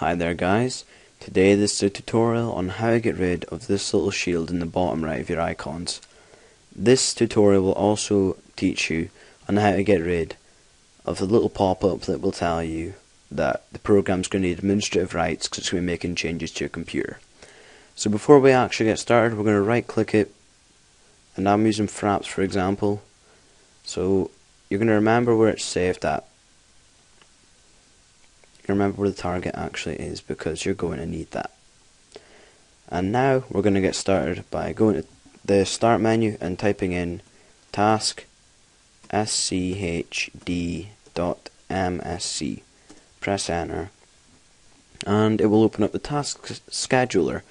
Hi there guys, today this is a tutorial on how to get rid of this little shield in the bottom right of your icons. This tutorial will also teach you on how to get rid of the little pop-up that will tell you that the program's going to need administrative rights because it's going to be making changes to your computer. So before we actually get started we're going to right click it and I'm using Fraps for example so you're going to remember where it's saved at remember where the target actually is because you're going to need that. And now we're going to get started by going to the start menu and typing in task schd.msc. Press enter and it will open up the task scheduler.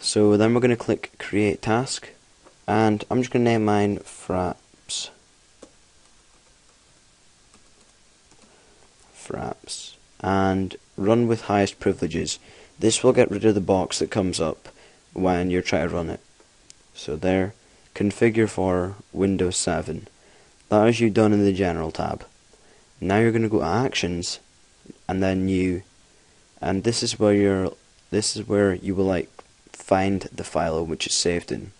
So then we're going to click create task and I'm just going to name mine fraps. fraps and run with highest privileges. This will get rid of the box that comes up when you're trying to run it. So there, configure for Windows 7. That is you done in the general tab. Now you're going to go to actions and then you and this is where you're this is where you will like find the file which is saved in.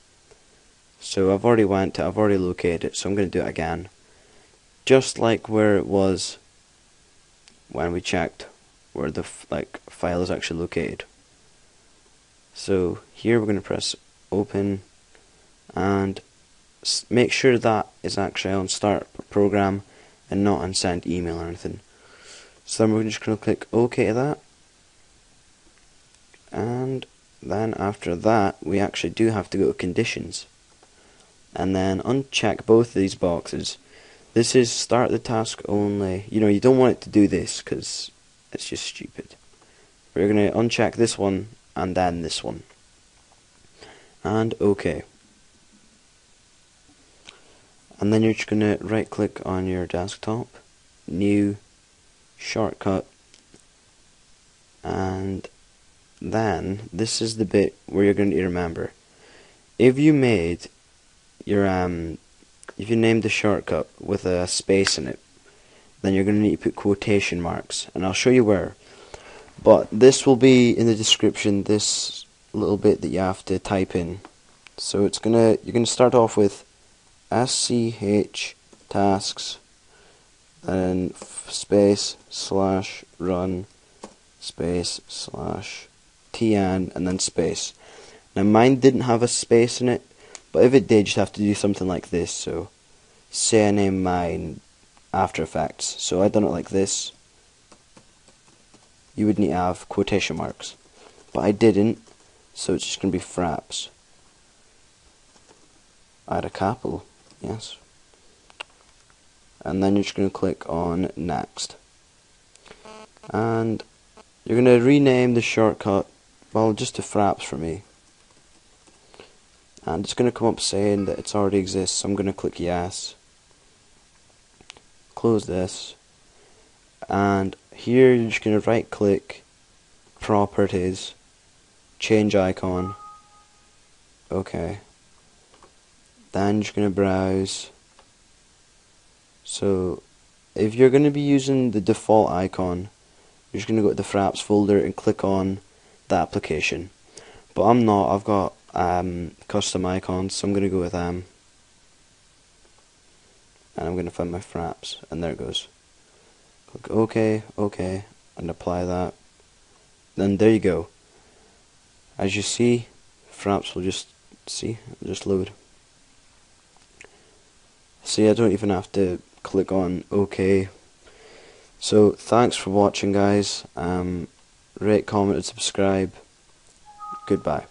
So I've already went to, I've already located it so I'm going to do it again. Just like where it was when we checked where the like file is actually located. So here we're going to press open and make sure that is actually on start program and not on send email or anything. So then we're just going to click OK to that. And then after that we actually do have to go to conditions and then uncheck both of these boxes this is start the task only. You know, you don't want it to do this because it's just stupid. We're going to uncheck this one and then this one. And OK. And then you're just going to right click on your desktop, new, shortcut, and then this is the bit where you're going to remember. If you made your um, if you name the shortcut with a space in it, then you're going to need to put quotation marks, and I'll show you where. But this will be in the description, this little bit that you have to type in. So it's gonna you're gonna start off with sch tasks and space slash run space slash tn and then space. Now mine didn't have a space in it, but if it did, you'd have to do something like this. So, say I name mine After Effects. So I done it like this. You would need to have quotation marks. But I didn't, so it's just going to be fraps. Add a capital, yes. And then you're just going to click on Next. And you're going to rename the shortcut, well, just to fraps for me and it's going to come up saying that it already exists so I'm going to click yes. Close this. And here you're just going to right click properties change icon. Okay. Then you're just going to browse. So if you're going to be using the default icon you're just going to go to the fraps folder and click on the application. But I'm not I've got um, custom icons, so I'm going to go with them. And I'm going to find my fraps, and there it goes. Click OK, OK, and apply that. Then there you go. As you see, fraps will just see, just load. See, I don't even have to click on OK. So thanks for watching, guys. Um, rate, comment, and subscribe. Goodbye.